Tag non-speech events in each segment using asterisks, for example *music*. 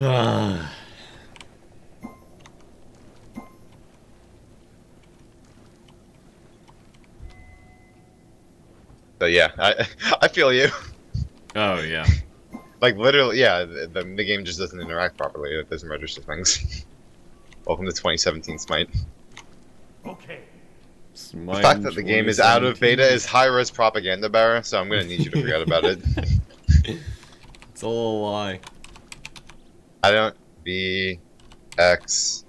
Ah. *sighs* So yeah, I *laughs* I feel you. oh yeah. *laughs* Like literally, yeah, the, the, the game just doesn't interact properly. It doesn't register things. *laughs* Welcome to 2017 Smite. Okay. The fact that the game is out of beta is Hi-Rez propaganda, Barra, so I'm gonna need you to forget about it. it's all a lie. I don't... B... X...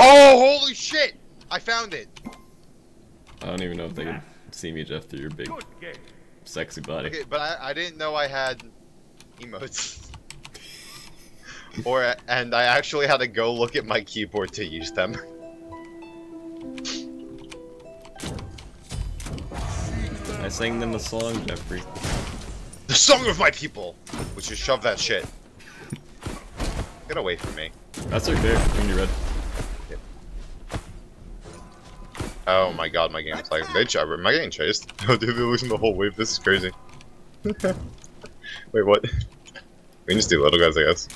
Oh, holy shit! I found it! I don't even know if they can see me, Jeff, through your big, sexy body. Okay, but I, I didn't know I had emotes. *laughs* or, and I actually had to go look at my keyboard to use them. *laughs* I sang them a song, Jeffrey. The song of my people! Which is shove that shit. Get away from me. That's okay, when you're red. Oh my god, my game's like, bitch, am I getting chased? *laughs* Oh dude, they're losing the whole wave, this is crazy. *laughs* Wait, what? *laughs* We can just do little guys, I guess.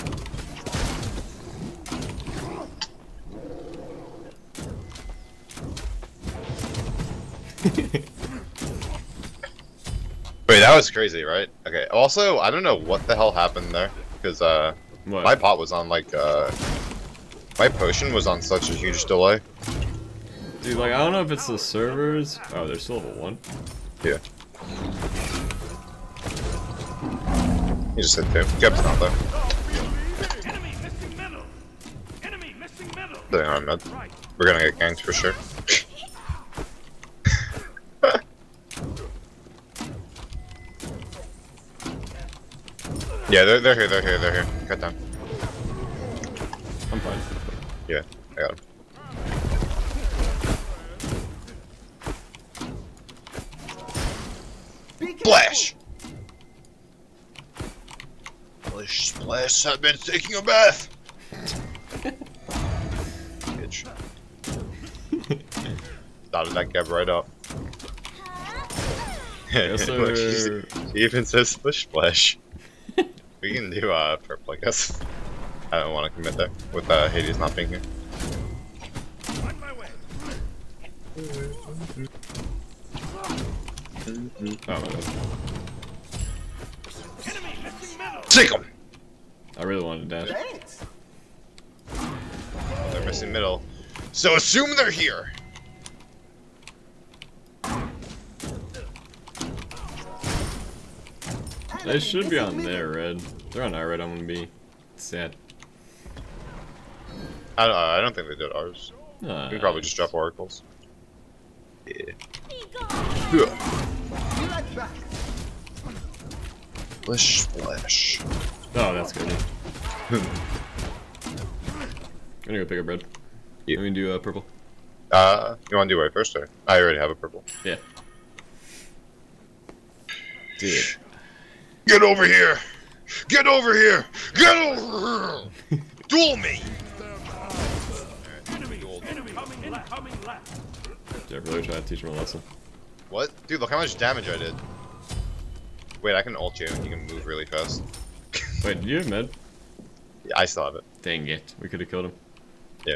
Wait, that was crazy, right? Okay, also, I don't know what the hell happened there, because, uh, what? my pot was on, like, uh, my potion was on such a huge delay. Dude, like, I don't know if it's the servers. Oh, they're still level 1. Yeah. You just hit two. Kept not though. Enemy missing middle. Enemy missing middle. They are mid. We're gonna get ganked for sure. Yeah, they're, they're here, they're here, they're here. Cut down. I'm fine. Yeah, I got him. Splash! Splish, splash, I've been taking a bath! Bitch. Started that gap right up. Yes, *laughs* sir. she even says splish splash. We can do uh purple, I guess. I don't want to commit there with uh, Hades not being here. On my way. Oh, my bad. Enemy missing middle. Take him! I really wanted to dash. They're missing middle. So assume they're here! They should be on there, red. They're on our red, I'm gonna be sad. I don't, I don't think they did ours. Uh, We can probably just drop oracles. Yeah. Splish splash. Oh, that's good. I'm *laughs* gonna go pick up red. Yeah. Let me do uh, purple. Uh, you want to do white first, or? I already have a purple. Yeah. Dude. Get over here! Get over here! Get over here! Duel me! Enemy. Enemy coming left. Coming left. Jeff really try to teach him a lesson. What? Dude, look how much damage I did. Wait, I can ult you and you can move really fast. *laughs* Wait, did you have med? Yeah, I still have it. Dang it. We could have killed him. Yeah.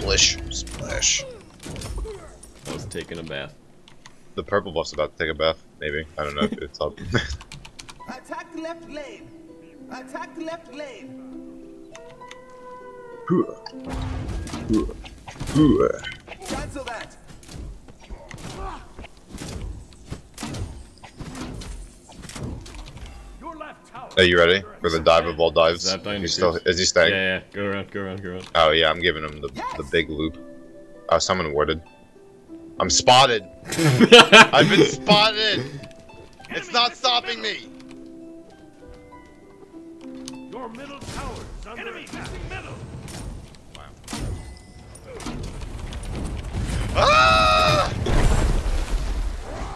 Splish. Splash. I was taking a bath. The purple buff's about to take a bath, maybe. I don't know if it's up. *laughs* Attack left lane. Attack left lane. Cancel that. Your left tower. Are you ready for the dive of all dives? Is that He's still, is he Yeah, staying? yeah, yeah. Go around, go around, go around. Oh yeah, I'm giving him the, the big loop. Oh, someone warded. I'm spotted! *laughs* I've been spotted! It's not stopping me! Your middle tower is under Enemy missing middle. Ah!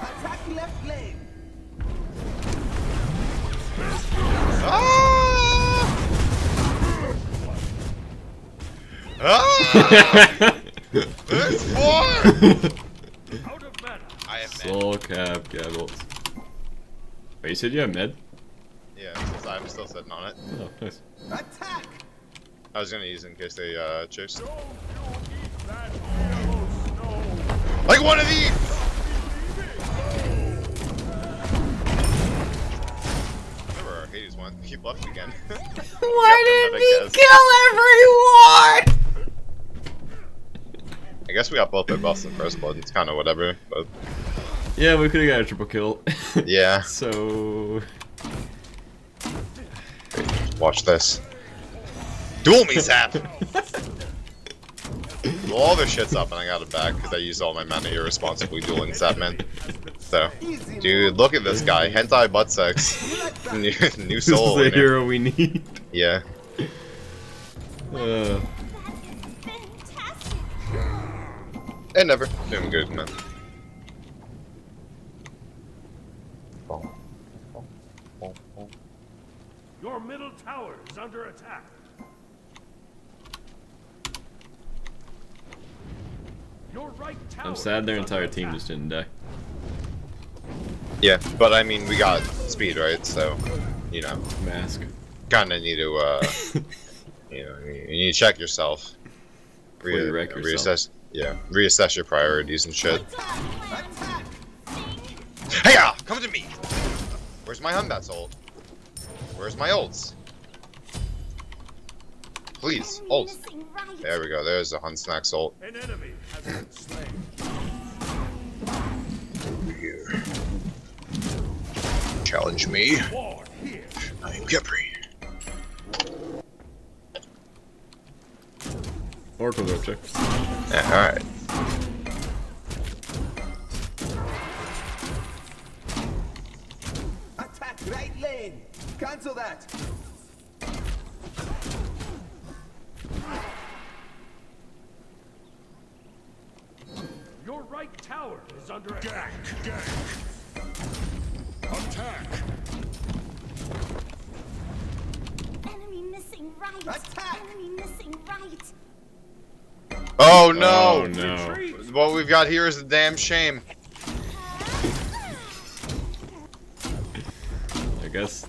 Attack left lane. Ah! Ah! *laughs* There's more! *laughs* Out of mana. I. Soul cap, Gabbles. Wait, you said you have med? Yeah, since I'm still sitting on it. Oh, nice. Attack! I was gonna use it in case they uh chase. Don't you eat that yellow snow. Like one of these! Remember our Hades one? He left again. *laughs* Why did did he he kill kill everyone? I guess we got both their buffs in first blood. It's kind of whatever, but Yeah, we could have got a triple kill. *laughs* yeah. so Watch this. Duel me, Zap! well, all their shit's up and I got it back because I used all my mana irresponsibly dueling Zapman. So, dude, look at this guy. Hentai butt sex. *laughs* new, new this soul. is in the it. hero we need. Yeah. Uh, Fantastic. And never. Doing good, man. Your middle tower is under attack. Your right tower. I'm sad their entire team attack. just didn't die. Yeah, but I mean, we got speed, right? So, you know, Mask. kind of need to, uh, *laughs* you know, you you need to check yourself. Before you wreck reassess, yourself. yeah, reassess your priorities and shit. Hey, ah, come to me! Where's my Hunbat's ult? Where's my ults? Please, Enemy ult. There we go, there's the Hun Snack's ult. An enemy has been slain. Here. Challenge me. I'm Capri. Oracle go check. Yeah, alright. Attack right lane! Cancel that! Your right tower is under attack. Enemy missing right. Attack! Enemy missing right. Oh no! Oh no. Retreat. What we've got here is a damn shame. I guess.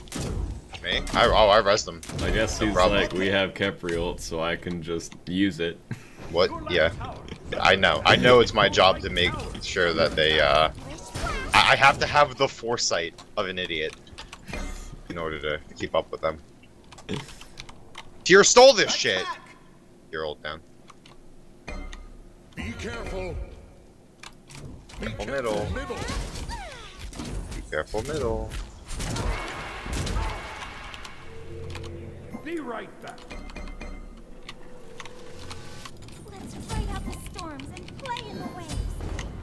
Me? I, oh, I rest him. I guess No he's problem. like, we have Khepri ult, so I can just use it. What? Yeah. I know. I know it's my job to make sure that they, uh... I I have to have the foresight of an idiot in order to keep up with them. Tyr stole this shit! Attack! You're old down. Be careful. Be Careful careful, middle. middle. Be careful, middle. Be right back. Let's ride out the storms and play in the waves.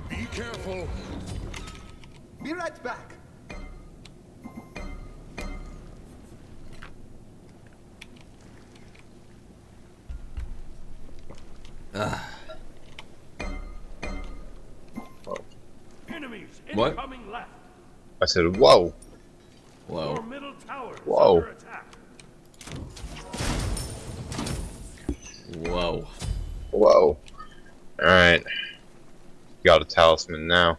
Be careful. Be right back! Ah. Enemies What? incoming left. I said, whoa. Your Whoa. middle tower is Whoa. under attack. Whoa. Whoa. Alright. Got a talisman now.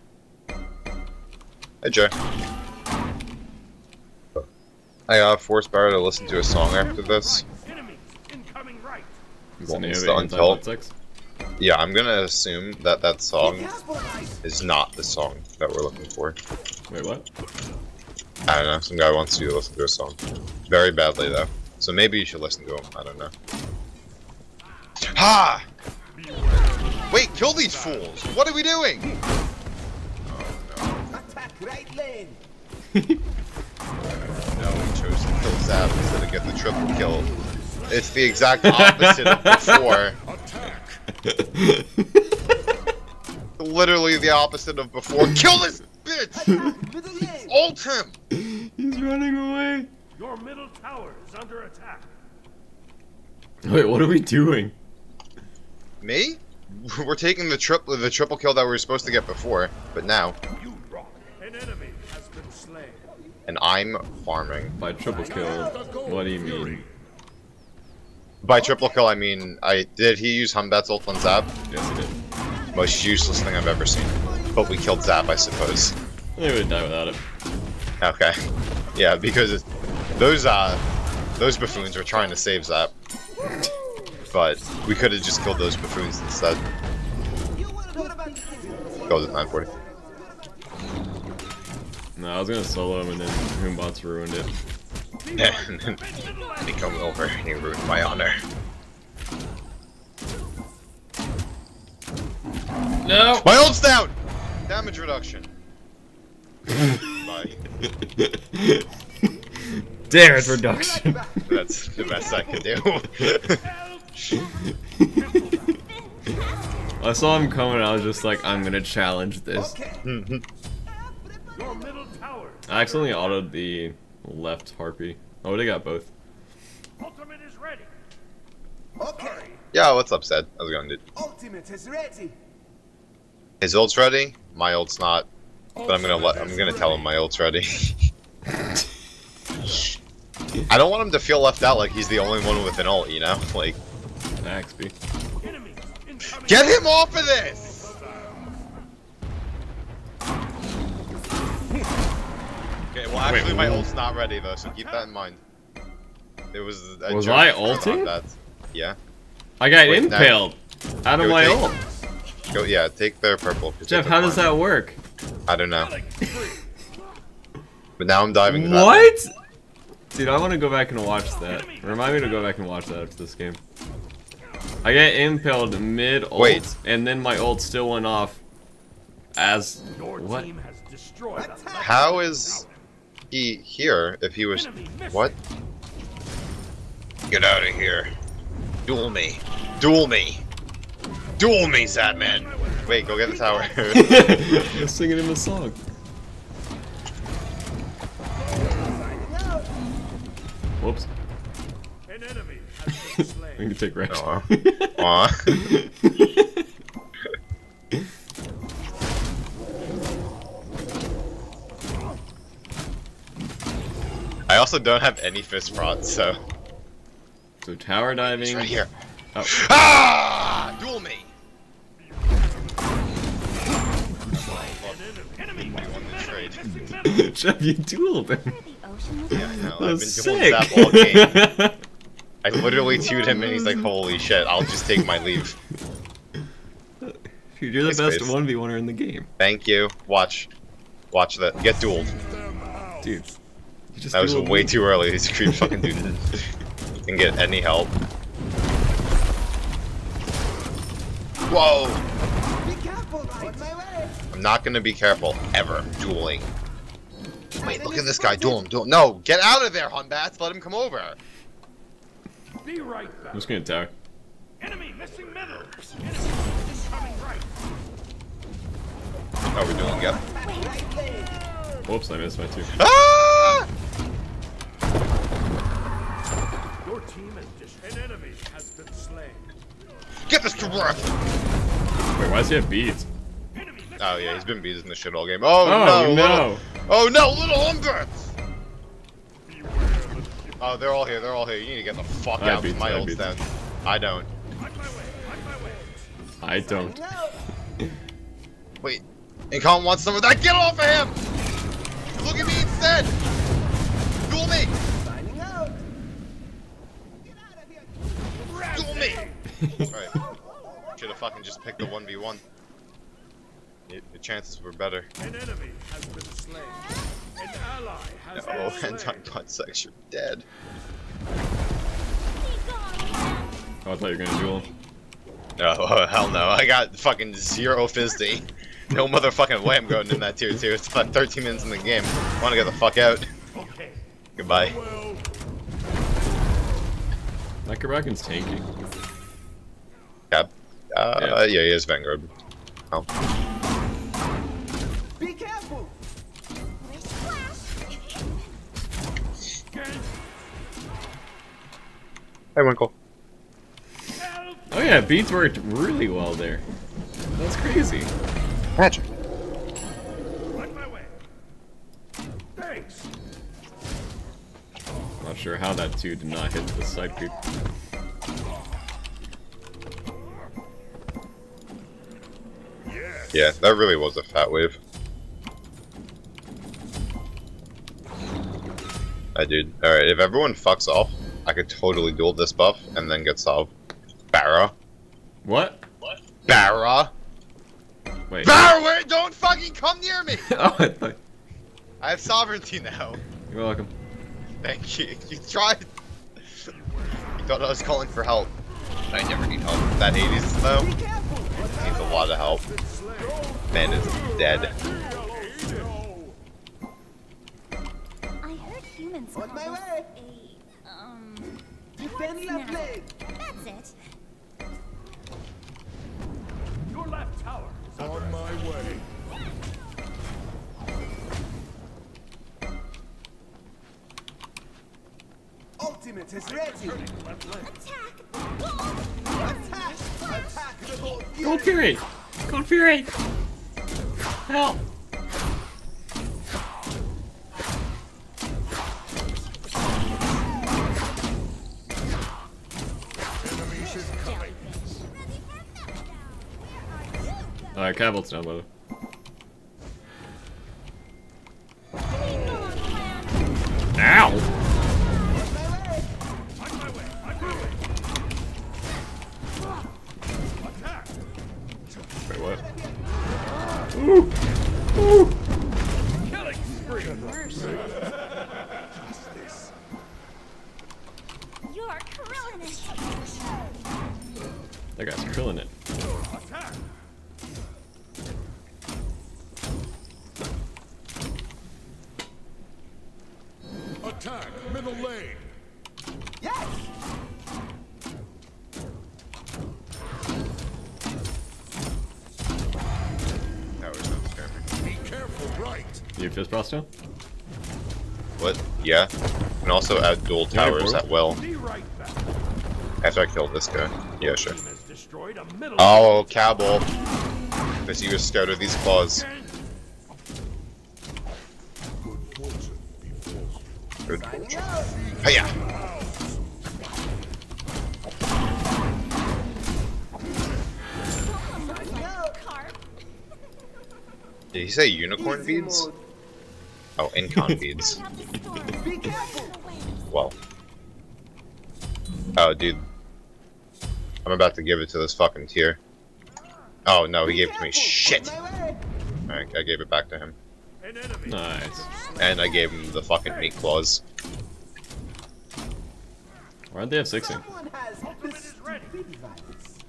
Hey, Joe. I uh, forced Barry to listen to a song after this. Enemies incoming right. Is Well, any it's of the it until- anti-butt? Yeah, I'm gonna assume that that song Be careful, guys! is not the song that we're looking for. Wait, what? I don't know. Some guy wants you to listen to a song. Very badly, though. So maybe you should listen to him. I don't know. Ha! Wait, kill these fools! What are we doing? Oh, no. Attack right lane! *laughs* No, we chose to kill Zap instead of get the triple kill. It's the exact *laughs* opposite of before. Attack. *laughs* Literally the opposite of before. Kill this bitch! Attack middle! Ult him! He's running away. Your middle tower is under attack. Wait, what are we doing? Me? *laughs* We're taking the triple the triple kill that we were supposed to get before, but now, You rock. An enemy has been slain. and I'm farming. By triple kill, what do you mean? By triple kill, I mean, I did he use Humbat's ult on Zap? Yes, he did. Most useless thing I've ever seen. But we killed Zap, I suppose. They would die without it. Okay. Yeah, because Those uh, those buffoons were trying to save Zap, but we could have just killed those buffoons instead. What about Goes at 940. No, I was gonna solo him and then Moonbots ruined it. Yeah, *laughs* and then he come over and he ruined my honor. No! My ult's down! Damage reduction. Bye. *laughs* Damage reduction. That's the best I can do. *laughs* I saw him coming I was just like, I'm gonna challenge this. Okay. Your middle tower. I accidentally autoed the left harpy. Oh, they got both. Ultimate is ready. Okay. yeah, what's up, Sed? How's it going, dude? Ultimate is ready. His ult's ready. My ult's not. But I'm gonna let. I'm gonna tell him my ult's ready. *laughs* I don't want him to feel left out like he's the only one with an ult, you know? Like, Axby. Enemies incoming. get him off of this! Okay, well actually my ult's not ready though, so keep that in mind. It was a Was joke I on ulting? That. Yeah. I got Wait, now- impaled out of Go my take- ult. Go. Yeah. Take their purple. 'cause Jeff, how does that work? I don't know. *laughs* But now I'm diving. What? Dude, I want to go back and watch that. Remind me to go back and watch that after this game. I got impaled mid ult, Wait. and then my ult still went off as Your what? team has destroyed a How is he here if he was? What? Get out of here. Duel me. Duel me. Duel me, sad man! Wait, go get the tower. *laughs* Just singing him a song. Whoops. An enemy *laughs* We can take Rex. Aw. *laughs* Aw. *laughs* I also don't have any fist prods, so. so tower diving. It's right here. Oh. Ah! Duel me! Enemy We won the trade. Jeff, you dueled him. The ocean was Yeah, I know. I've been That's doing sick. that all game. I literally tuned him and he's like, holy shit, I'll just take my leave. Dude, you're the Nice best face. 1v1er in the game. Thank you. Watch. Watch that. Get dueled. Dude. Just That was dueled way me. too early. These creep fucking dude *laughs* didn't get any help. Whoa! Be careful. My way. I'm not gonna be careful ever dueling. Wait, look at this guy. Duel him. Duel. No, get out of there, Hunbats. Let him come over. Be right I'm just gonna tower. Enemy missing middle. Enemy incoming right. We're dueling. Yep. Right lane. Whoops, I missed my two. Ah! Your team has dis- an enemy has been slain. Get this to work. Wait, why does he have beads? Oh yeah, he's been beating the shit all game. Oh, Oh, no, no. Little, oh no, little Hunbats. Oh, they're all here. They're all here. You need to get the fuck I out. beat- My I ult's beat. I don't. On my way. On my way. I don't. No. Wait. Incon wants some of that. Get off of him! Look at me instead! Duel me! Signing out. Get out of here. Duel me! Alright. Should have fucking just picked the 1v1. The the chances were better. An enemy has been slain. An ally has Oh, been slain. anti-butt sex, you're dead. Oh, I thought you were gonna duel. him. Oh, *laughs* hell no. I got fucking zero fisty. No motherfucking way I'm going in that tier 2. It's about 13 minutes in the game. I wanna get the fuck out. Okay. Goodbye. Well, That Karaken's tanky. Cap. Uh, Yeah. yeah, he is Vanguard. Oh. Hey, Winkle. Oh yeah, beads worked really well there. That's crazy. Magic. On my way. Thanks. Not sure how that two did not hit the side creep. Yes. Yeah, that really was a fat wave. I dude. Alright, if everyone fucks off, I could totally duel this buff and then get solved. Barra. What? What? Barra. Wait. Barra, wait, don't fucking come near me! *laughs* oh, I thought. I have sovereignty now. You're welcome. Thank you. You tried. You thought I was calling for help. I never need help. That Hades though Be careful. needs a lot of help. Man is dead. I heard humans On my way. A. Defend your snap. blade. That's it. Your left tower is under On my way. Ultimate is ready. left leg. Attack! Attack! Attack the gold Gold Fury! Gold Fury! Help! Alright, Cavil's down, brother. Ow! Wait, what? Ooh! Ooh! Also add dual towers bro. at will. Be right back. After I kill this guy. Yeah, sure. Team has destroyed a middle. Oh, Cabal. Because he was scared of these claws. Good fortune before you. Good Signing fortune. out. Hiya! Signing out. Carp! Did he say unicorn Easy beads? Oh, incon *laughs* beads. Well. Oh, dude. I'm about to give it to this fucking tier. Oh, no, he gave it to me. Shit! On. Alright, I gave it back to him. Nice. And I gave him the fucking meat claws. Why'd they have 60? Someone has Ultimate the is ready. stupid device.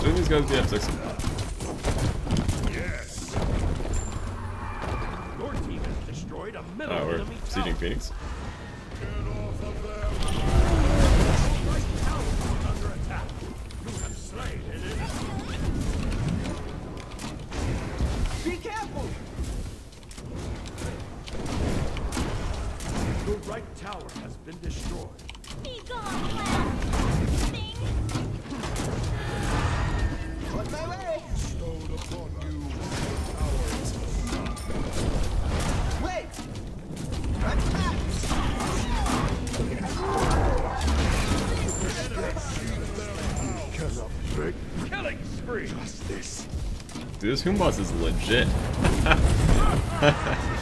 Shouldn't these guys be at 60? Yes. Your team has destroyed a middle Oh, we're enemy sieging tower. Phoenix. Get off of them. Right tower is under attack. You have slain an enemy. Be careful. Your right tower has been destroyed. Be gone, clown! Thing! On my way. Dude, this Hoomboss is legit. *laughs*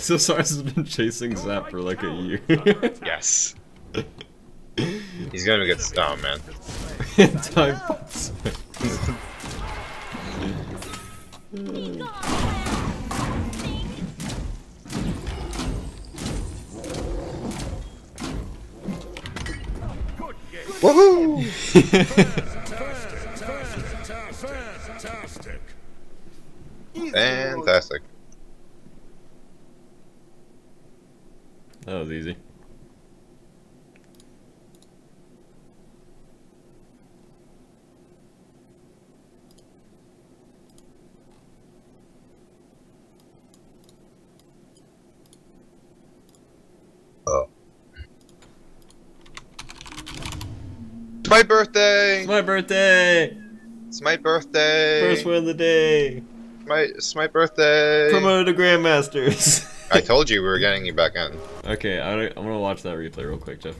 Fantastic. Wait, this has been chasing Zap for like a year. *laughs* Yes. He's gonna get. Oh, man. *laughs* Time. Be gone, clown! Thing! Good game. Woohoo! Fantastic. Fantastic. That was easy. Oh. It's my birthday! It's my birthday! It's my birthday. First win of the day. My, it's my birthday. Promoted to Grandmasters. *laughs* I told you we were getting you back in. okay, I, I'm gonna watch that replay real quick, Jeff.